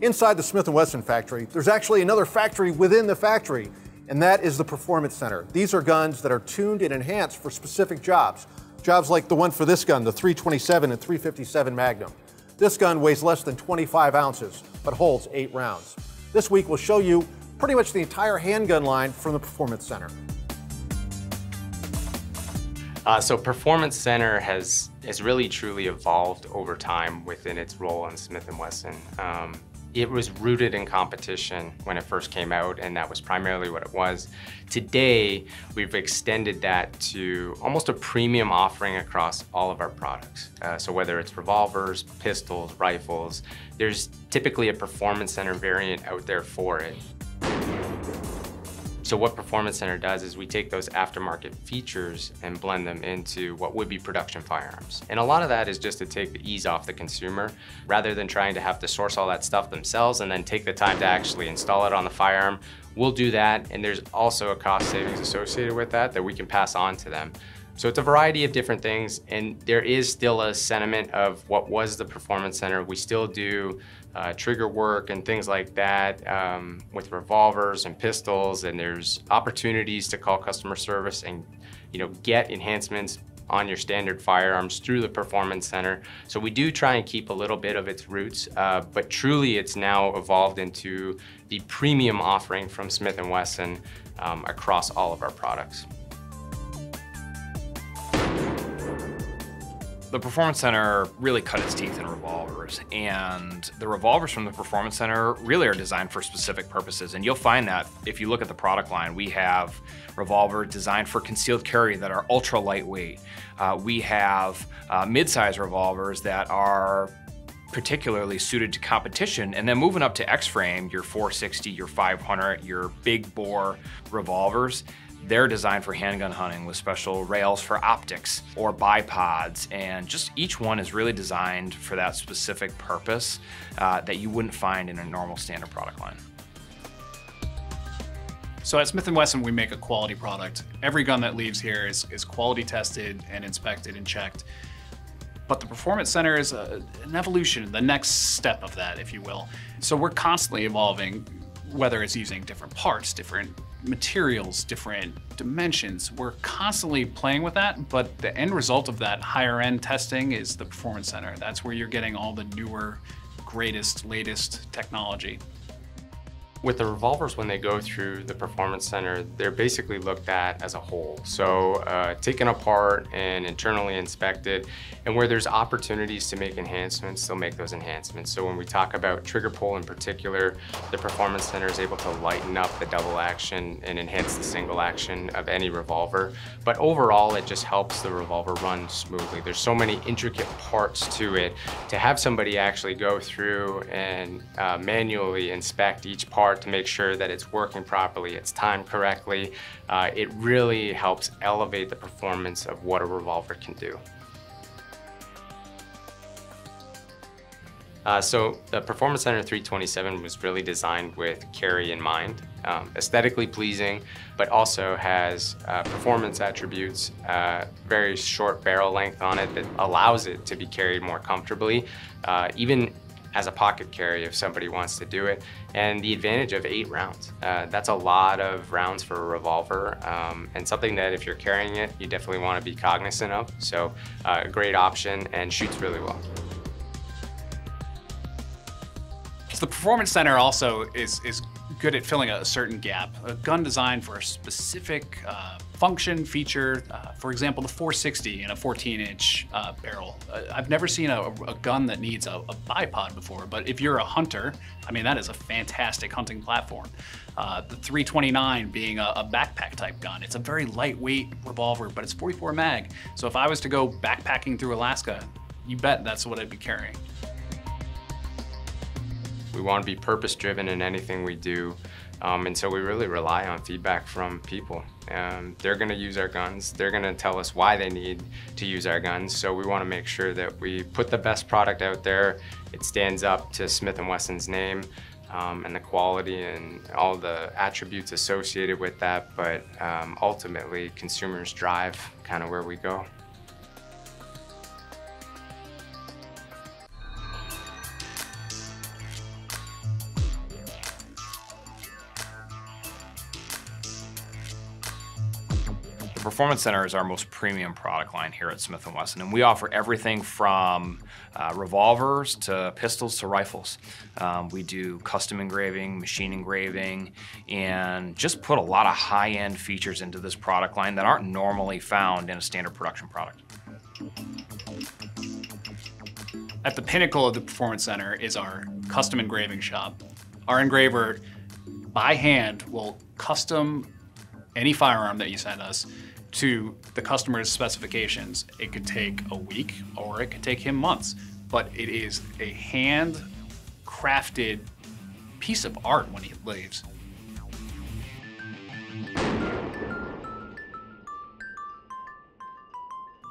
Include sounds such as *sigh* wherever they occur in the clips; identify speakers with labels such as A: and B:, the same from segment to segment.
A: Inside the Smith & Wesson factory, there's actually another factory within the factory, and that is the Performance Center. These are guns that are tuned and enhanced for specific jobs. Jobs like the one for this gun, the 327 and 357 Magnum. This gun weighs less than 25 ounces, but holds eight rounds. This week we'll show you pretty much the entire handgun line from the Performance Center.
B: Uh, so Performance Center has has really truly evolved over time within its role in Smith & Wesson. Um, it was rooted in competition when it first came out, and that was primarily what it was. Today, we've extended that to almost a premium offering across all of our products. Uh, so whether it's revolvers, pistols, rifles, there's typically a Performance Center variant out there for it. So what Performance Center does is we take those aftermarket features and blend them into what would be production firearms. And a lot of that is just to take the ease off the consumer rather than trying to have to source all that stuff themselves and then take the time to actually install it on the firearm. We'll do that and there's also a cost savings associated with that that we can pass on to them. So it's a variety of different things, and there is still a sentiment of what was the Performance Center. We still do uh, trigger work and things like that um, with revolvers and pistols, and there's opportunities to call customer service and you know get enhancements on your standard firearms through the Performance Center. So we do try and keep a little bit of its roots, uh, but truly it's now evolved into the premium offering from Smith & Wesson um, across all of our products.
C: The Performance Center really cut its teeth in revolvers, and the revolvers from the Performance Center really are designed for specific purposes. And you'll find that if you look at the product line, we have revolvers designed for concealed carry that are ultra lightweight. Uh, we have uh, mid-size revolvers that are particularly suited to competition. And then moving up to X-Frame, your 460, your 500, your big bore revolvers, they're designed for handgun hunting with special rails for optics or bipods, and just each one is really designed for that specific purpose uh, that you wouldn't find in a normal standard product line.
D: So at Smith & Wesson, we make a quality product. Every gun that leaves here is, is quality tested and inspected and checked. But the Performance Center is a, an evolution, the next step of that, if you will. So we're constantly evolving, whether it's using different parts, different materials, different dimensions. We're constantly playing with that, but the end result of that higher end testing is the Performance Center. That's where you're getting all the newer, greatest, latest technology.
B: With the revolvers, when they go through the Performance Center, they're basically looked at as a whole. So uh, taken apart and internally inspected, and where there's opportunities to make enhancements, they'll make those enhancements. So when we talk about trigger pull in particular, the Performance Center is able to lighten up the double action and enhance the single action of any revolver. But overall, it just helps the revolver run smoothly. There's so many intricate parts to it. To have somebody actually go through and uh, manually inspect each part to make sure that it's working properly, it's timed correctly. Uh, it really helps elevate the performance of what a revolver can do. Uh, so the Performance Center 327 was really designed with carry in mind. Um, aesthetically pleasing, but also has uh, performance attributes, uh, very short barrel length on it that allows it to be carried more comfortably. Uh, even as a pocket carry if somebody wants to do it. And the advantage of eight rounds. Uh, that's a lot of rounds for a revolver um, and something that if you're carrying it, you definitely want to be cognizant of. So uh, a great option and shoots really well.
D: So the Performance Center also is, is good at filling a certain gap. A gun designed for a specific uh, function, feature, uh, for example, the 460 in a 14 inch uh, barrel. Uh, I've never seen a, a gun that needs a, a, bipod before, but if you're a hunter, I mean, that is a fantastic hunting platform. Uh, the 329 being a, a, backpack type gun. It's a very lightweight revolver, but it's 44 mag. So if I was to go backpacking through Alaska, you bet that's what I'd be carrying.
B: We want to be purpose driven in anything we do. Um, and so we really rely on feedback from people. Um, they're going to use our guns. They're going to tell us why they need to use our guns. So we want to make sure that we put the best product out there. It stands up to Smith & Wesson's name um, and the quality and all the attributes associated with that. But um, ultimately, consumers drive kind of where we go.
C: Performance Center is our most premium product line here at Smith & Wesson, and we offer everything from uh, revolvers to pistols to rifles. Um, we do custom engraving, machine engraving, and just put a lot of high-end features into this product line that aren't normally found in a standard production product.
D: At the pinnacle of the Performance Center is our custom engraving shop. Our engraver, by hand, will custom any firearm that you send us to the customer's specifications. It could take a week or it could take him months, but it is a hand crafted piece of art when he leaves.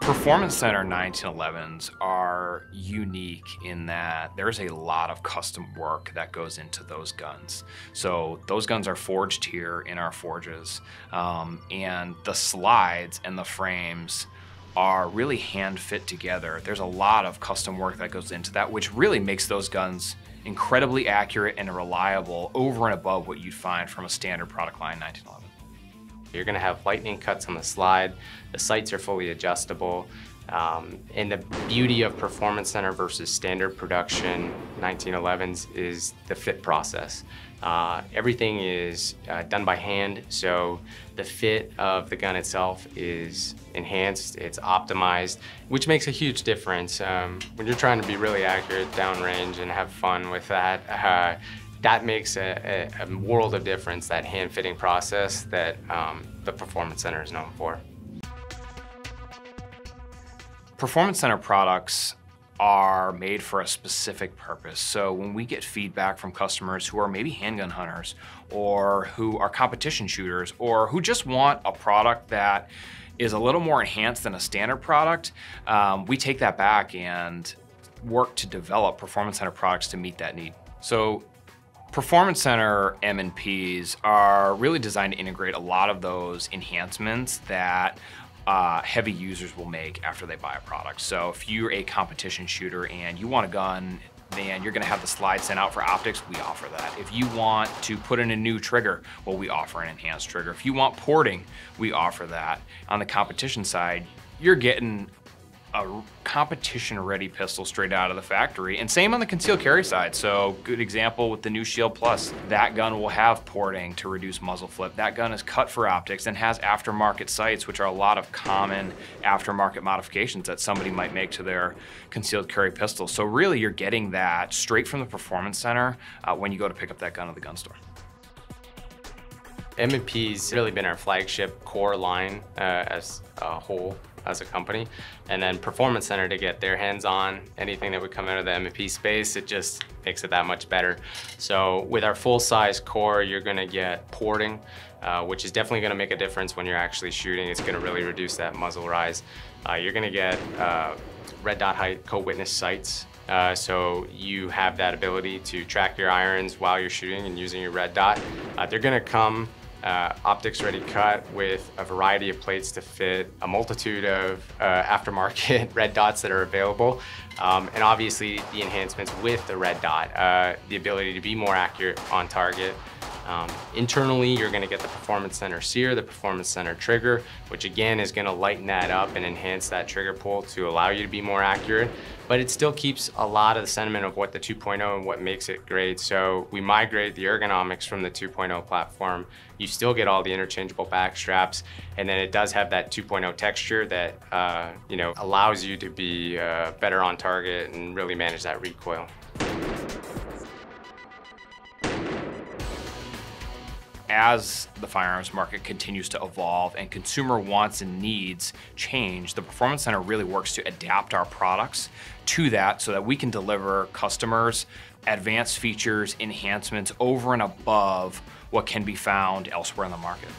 C: Performance Center 1911s are unique in that there's a lot of custom work that goes into those guns. So those guns are forged here in our forges, um, and the slides and the frames are really hand fit together. There's a lot of custom work that goes into that, which really makes those guns incredibly accurate and reliable over and above what you'd find from a standard product line 1911.
B: You're gonna have lightning cuts on the slide. The sights are fully adjustable. Um, and the beauty of Performance Center versus standard production 1911s is the fit process. Uh, everything is uh, done by hand, so the fit of the gun itself is enhanced, it's optimized, which makes a huge difference. Um, when you're trying to be really accurate downrange and have fun with that, *laughs* uh, that makes a, a, a, world of difference, that hand fitting process that um, the Performance Center is known for.
C: Performance Center products are made for a specific purpose. So when we get feedback from customers who are maybe handgun hunters or who are competition shooters or who just want a product that is a little more enhanced than a standard product, um, we take that back and work to develop Performance Center products to meet that need. So Performance Center M&Ps are really designed to integrate a lot of those enhancements that uh, heavy users will make after they buy a product. So if you're a competition shooter and you want a gun and you're gonna have the slide sent out for optics, we offer that. If you want to put in a new trigger, well, we offer an enhanced trigger. If you want porting, we offer that. On the competition side, you're getting a competition-ready pistol straight out of the factory. And same on the concealed carry side. So good example with the new Shield Plus. That gun will have porting to reduce muzzle flip. That gun is cut for optics and has aftermarket sights, which are a lot of common aftermarket modifications that somebody might make to their concealed carry pistol. So really you're getting that straight from the Performance Center uh, when you go to pick up that gun at the gun store.
B: M&P's really been our flagship core line uh, as a whole as a company. And then Performance Center to get their hands on anything that would come out of the M&P space, it just makes it that much better. So with our full size core, you're gonna get porting, uh, which is definitely gonna make a difference when you're actually shooting. It's gonna really reduce that muzzle rise. Uh, you're gonna get uh, red dot height co-witness sights. Uh, so you have that ability to track your irons while you're shooting and using your red dot. Uh, they're gonna come uh, optics ready cut with a variety of plates to fit a multitude of uh, aftermarket *laughs* red dots that are available. Um, and obviously the enhancements with the red dot, uh, the ability to be more accurate on target, um, internally, you're gonna get the Performance Center sear, the Performance Center trigger, which again is gonna lighten that up and enhance that trigger pull to allow you to be more accurate. But it still keeps a lot of the sentiment of what the 2.0 and what makes it great. So we migrate the ergonomics from the 2.0 platform. You still get all the interchangeable back straps, and then it does have that 2.0 texture that uh, you know allows you to be uh, better on target and really manage that recoil.
C: As the firearms market continues to evolve and consumer wants and needs change, the Performance Center really works to adapt our products to that so that we can deliver customers advanced features, enhancements over and above what can be found elsewhere in the market.